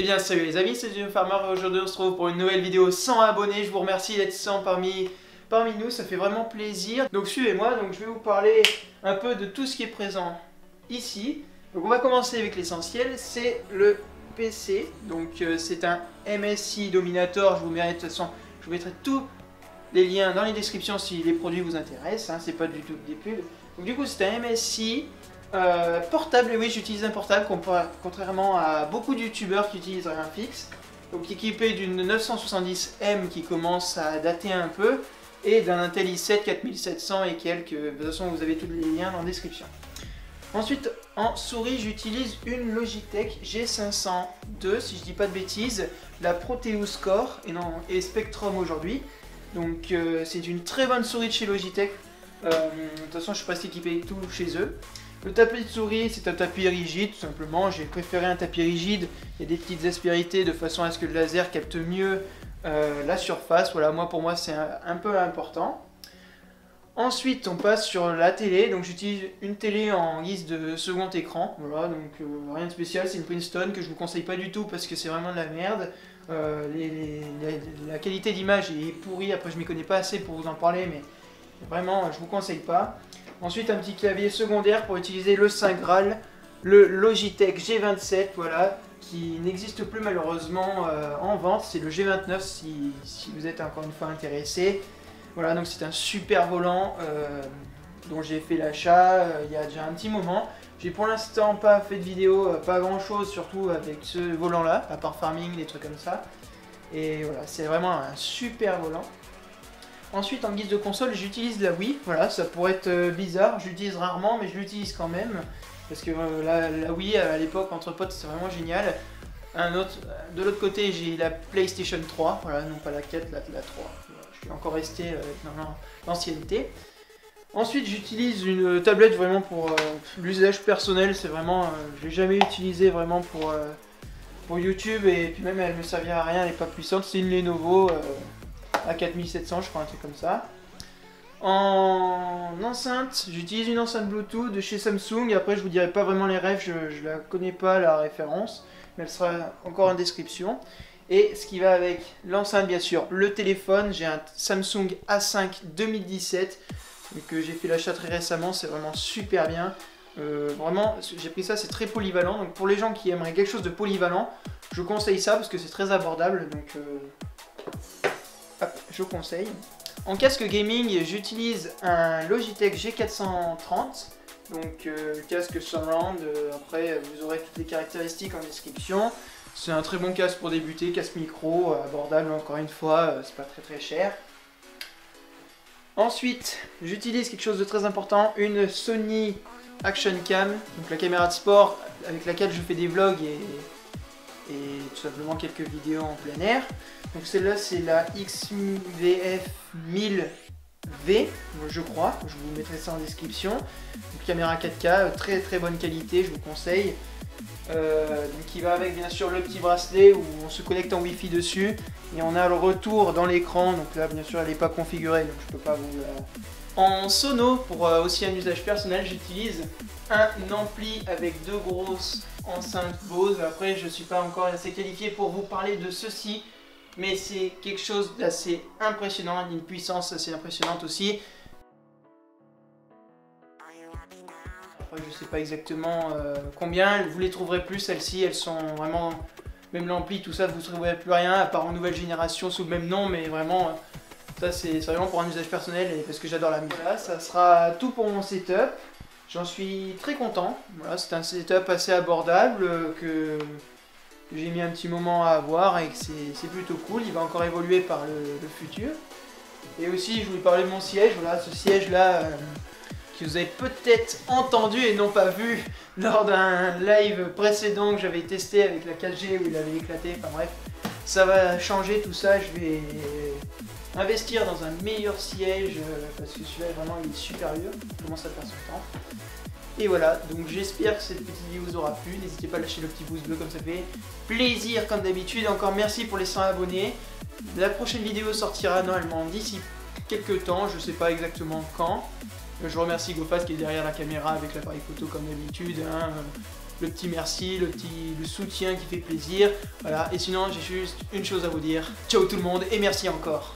Eh bien salut les amis, c'est Jim Farmer et aujourd'hui on se retrouve pour une nouvelle vidéo sans abonnés. Je vous remercie d'être 100 parmi, parmi nous, ça fait vraiment plaisir. Donc suivez-moi, donc je vais vous parler un peu de tout ce qui est présent ici. Donc on va commencer avec l'essentiel, c'est le PC. Donc euh, c'est un MSI Dominator, je vous mettrai de toute façon, je vous mettrai tous les liens dans les descriptions si les produits vous intéressent, hein, c'est pas du tout des pubs. Donc du coup c'est un MSI euh, portable, oui j'utilise un portable contrairement à beaucoup de youtubeurs qui utilisent un fixe. Donc équipé d'une 970M qui commence à dater un peu et d'un Intel i7 4700 et quelques. De toute façon vous avez tous les liens dans la description. Ensuite en souris j'utilise une Logitech G502 si je dis pas de bêtises, la Proteus Core et, non, et Spectrum aujourd'hui. Donc euh, c'est une très bonne souris de chez Logitech. Euh, de toute façon je suis presque équipé tout chez eux. Le tapis de souris, c'est un tapis rigide, tout simplement. J'ai préféré un tapis rigide. Il y a des petites aspérités de façon à ce que le laser capte mieux euh, la surface. Voilà, moi pour moi c'est un, peu important. Ensuite, on passe sur la télé. Donc j'utilise une télé en guise de second écran. Voilà, donc euh, rien de spécial. C'est une Princeton que je vous conseille pas du tout parce que c'est vraiment de la merde. Euh, la qualité d'image est pourrie. Après, je m'y connais pas assez pour vous en parler, mais vraiment, je vous conseille pas. Ensuite, un petit clavier secondaire pour utiliser le Saint Graal, le Logitech G27, voilà, qui n'existe plus malheureusement euh, en vente. C'est le G29 si, vous êtes encore une fois intéressé. Voilà, donc c'est un super volant euh, dont j'ai fait l'achat euh, il y a déjà un petit moment. J'ai pour l'instant pas fait de vidéo, pas grand chose, surtout avec ce volant là, à part farming, des trucs comme ça. Et voilà, c'est vraiment un super volant. Ensuite, en guise de console, j'utilise la Wii. Voilà, ça pourrait être euh, bizarre, j'utilise rarement, mais je l'utilise quand même. Parce que euh, la, Wii, à l'époque, entre potes, c'est vraiment génial. Un autre, de l'autre côté, j'ai la PlayStation 3. Voilà, non pas la 4, la, 3. je suis encore resté euh, dans l'ancienneté. Ensuite, j'utilise une tablette vraiment pour l'usage personnel. C'est vraiment, je l'ai jamais utilisé vraiment pour, pour YouTube. Et puis même, elle me servira à rien, elle n'est pas puissante. C'est une Lenovo à 4700, je crois, un truc comme ça. En enceinte, j'utilise une enceinte Bluetooth de chez Samsung. Après, je vous dirai pas vraiment les rêves, je, ne la connais pas la référence, mais elle sera encore en description. Et ce qui va avec l'enceinte, bien sûr, le téléphone. J'ai un Samsung A5 2017 que j'ai fait l'achat très récemment. C'est vraiment super bien. Euh, vraiment, j'ai pris ça, c'est très polyvalent. Donc pour les gens qui aimeraient quelque chose de polyvalent, je conseille ça parce que c'est très abordable. Donc euh, je conseille. En casque gaming, j'utilise un Logitech G430, donc euh, casque surround. Euh, après, vous aurez toutes les caractéristiques en description. C'est un très bon casque pour débuter, casque micro, euh, abordable encore une fois, c'est pas très très cher. Ensuite, j'utilise quelque chose de très important, une Sony Action Cam, donc la caméra de sport avec laquelle je fais des vlogs et et tout simplement quelques vidéos en plein air. Donc celle-là c'est la XVF 1000V, je crois, je vous mettrai ça en description. caméra 4K, très très bonne qualité, je vous conseille. Euh, qui va avec bien sûr le petit bracelet où on se connecte en wifi dessus et on a le retour dans l'écran donc là bien sûr elle n'est pas configurée donc je peux pas vous En sono pour euh, aussi un usage personnel j'utilise un ampli avec deux grosses enceinte Bose. Après, je suis pas encore assez qualifié pour vous parler de ceci, mais c'est quelque chose d'assez impressionnant, d'une puissance assez impressionnante aussi. Je sais pas exactement euh, combien, vous les trouverez plus, celles-ci, elles sont vraiment... Même l'ampli, tout ça, vous ne trouverez plus rien, à part en nouvelle génération sous le même nom, mais vraiment... Ça, c'est vraiment pour un usage personnel et parce que j'adore la musique. Voilà, ça sera tout pour mon setup. J'en suis très content. Voilà, c'est un setup assez abordable euh, que, j'ai mis un petit moment à avoir et que c'est plutôt cool. Il va encore évoluer par le, futur. Et aussi, je voulais parler de mon siège. Voilà, ce siège-là euh, que vous avez peut-être entendu et non pas vu lors d'un live précédent que j'avais testé avec la 4G où il avait éclaté. Enfin bref, ça va changer tout ça. Je vais investir dans un meilleur siège euh, parce que celui-là vraiment il est supérieur, il commence à faire son temps. Et voilà, donc j'espère que cette petite vidéo vous aura plu, n'hésitez pas à lâcher le petit pouce bleu comme ça fait plaisir comme d'habitude, encore merci pour les 100 abonnés. La prochaine vidéo sortira normalement d'ici quelques temps, je sais pas exactement quand. Je remercie GoFast qui est derrière la caméra avec l'appareil photo comme d'habitude. Hein. le petit merci, le petit le soutien qui fait plaisir. Voilà, et sinon j'ai juste une chose à vous dire. Ciao tout le monde et merci encore.